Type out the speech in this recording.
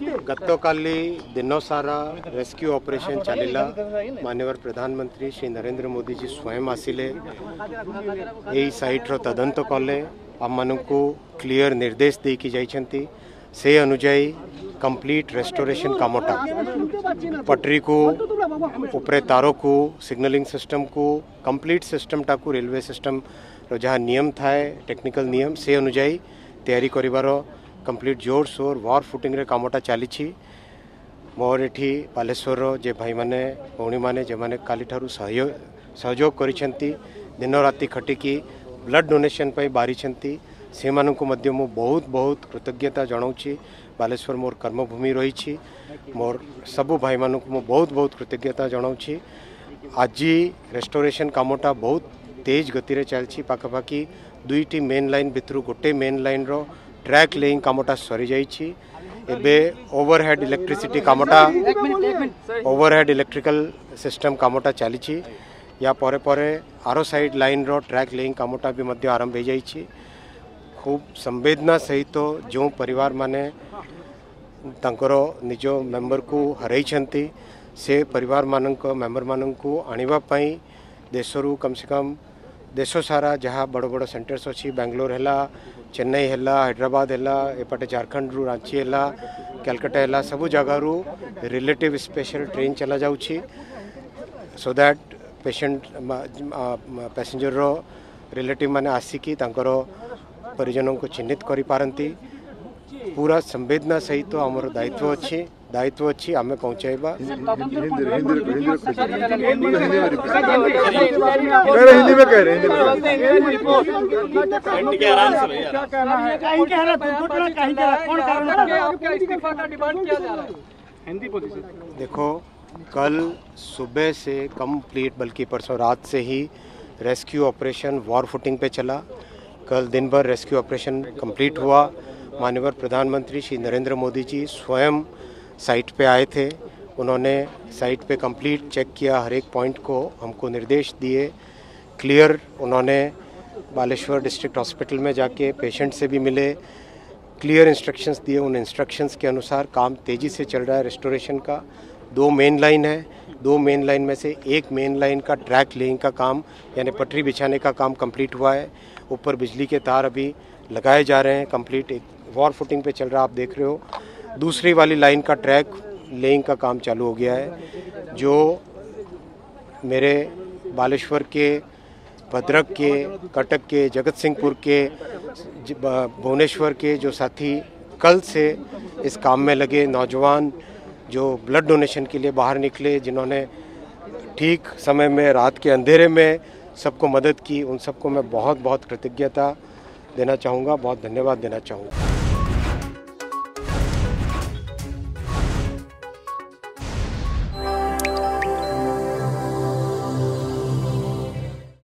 गत काली दिन सारा रेस्क्यू ऑपरेशन चलला मानव प्रधानमंत्री श्री नरेंद्र मोदी जी स्वयं आसिले यही सैट्र तदंत कले आम मान क्लीयर निर्देश दे कि से अनुजाई कंप्लीट रेस्टोरेशन कमटा पटरी को उपरे तार को सिग्नलिंग सिस्टम को कंप्लीट सिस्टम टाक रेलवे सिस्टम रहा नियम थाए टेक्निकल नियम से अनुजाई तैयारी करार कंप्लीट जोर सोर वार फुटिंग रे कामटा चली मोर एटी बालेश्वर जे भाई मैंने भौणी काली कालीठू सहयोग कर दिन राति खटिकी ब्लड डोनेसन बारी से मध्यम बहुत बहुत कृतज्ञता जनाऊँ बालेश्वर मोर कर्मभूमि रही मोर सब भाई मान बहुत बहुत कृतज्ञता जनाऊँ आज रेस्टोरेसन कमटा बहुत तेज गति चलती पखापाखी दुईटी मेन लाइन भितर गोटे मेन लाइन रो ट्रैक लिंग कमटा सरी जाई एबे ओवरहेड इलेक्ट्रिसिटी कमटा ओवरहेड इलेक्ट्रिकल सिस्टम कमटा चली परे परे आरो साइड लाइन रो ट्रैक लिंग कमटा भी मध्य आरंभ हो जाई खूब संवेदना सहित तो जो परिवार माने तंकरो निजो मेंबर को हर से परिवार मान को मान मानन को आनिबा पई देशरू कम से कम ଦେଶ ସାରା ଯାହା ବଡ଼ ବଡ଼ ସେଣ୍ଟର୍ସ ଅଛି ବାଙ୍ଗାଲୋର ହେଲା ଚେନ୍ନାଇ ହେଲା ହାଇଦ୍ରାବାଦ ହେଲା ଏପଟେ ଝାଡ଼ଖଣ୍ଡରୁ ରାଞ୍ଚି ହେଲା କାଲକାଟା ହେଲା ସବୁ ଜାଗାରୁ ରିଲେଟିଭ୍ ସ୍ପେଶାଲ ଟ୍ରେନ୍ ଚଲାଯାଉଛି ସୋ ଦ୍ୟାଟ୍ ପେସେଣ୍ଟ ପାସେଞ୍ଜରର ରିଲେଟିଭ୍ ମାନେ ଆସିକି ତାଙ୍କର ପରିଜନଙ୍କୁ ଚିହ୍ନିତ କରିପାରନ୍ତି ପୁରା ସମ୍ବେଦନା ସହିତ ଆମର ଦାୟିତ୍ୱ ଅଛି दायित्व अच्छी ଆମେ ପହଞ୍ଚାଇବା देखो कल सुबह से कंप्लीट बल्कि परसों रात से ही रेस्क्यू ऑपरेशन वॉर फुटिंग पे चला कल दिन भर रेस्क्यू ऑपरेशन कंप्लीट हुआ मान्यवर प्रधानमंत्री श्री नरेंद्र मोदी जी स्वयं साइट पे आए थे उन्होंने साइट पे कंप्लीट चेक किया हर एक पॉइंट को हमको निर्देश दिए क्लियर उन्होंने बालेश्वर डिस्ट्रिक्ट हॉस्पिटल में जाके पेशेंट से भी मिले क्लियर इंस्ट्रक्शंस दिए उन इंस्ट्रक्शंस के अनुसार काम तेज़ी से चल रहा है रेस्टोरेशन का दो मेन लाइन है दो मेन लाइन में से एक मेन लाइन का ट्रैक लेइंग का काम यानी पटरी बिछाने का काम कंप्लीट हुआ है ऊपर बिजली के तार अभी लगाए जा रहे हैं कंप्लीट एक वॉर फुटिंग पे चल रहा आप देख रहे हो दूसरी वाली लाइन का ट्रैक लेइंग का काम चालू हो गया है जो मेरे बालेश्वर के भद्रक के कटक के जगत सिंहपुर के भुवनेश्वर के जो साथी कल से इस काम में लगे नौजवान जो ब्लड डोनेशन के लिए बाहर निकले जिन्होंने ठीक समय में रात के अंधेरे में सबको मदद की उन सबको मैं बहुत बहुत कृतज्ञता देना चाहूँगा बहुत धन्यवाद देना चाहूँगा